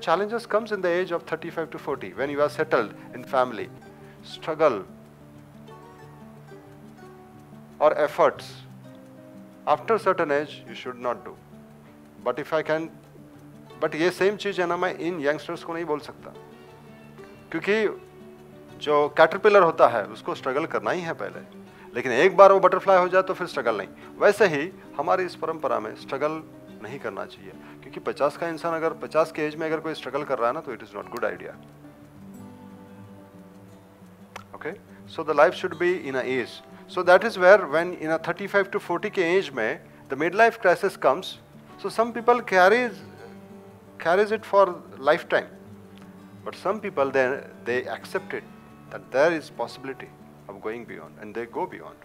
Challenges comes in the age of 35 to 40 when you are settled in family. Struggle or efforts after certain age you should not do. But if I can but ये same चीज़ है ना मैं इन youngsters को नहीं बोल सकता क्योंकि जो कैटरपिलर होता है उसको स्ट्रगल करना ही है पहले लेकिन एक बार वो बटरफ्लाई हो जाए तो फिर स्ट्रगल नहीं। वैसे ही हमारी इस परंपरा में स्ट्रगल नहीं करना चाहिए क्योंकि 50 का इंसान अगर 50 के एज में अगर कोई स्ट्रगल कर रहा है ना तो it is not good idea okay so the life should be in a age so that is where when in a 35 to 40 के एज में the mid life crisis comes so some people carries carries it for lifetime. But some people, they, they accept it, that there is possibility. Of going beyond, and they go beyond.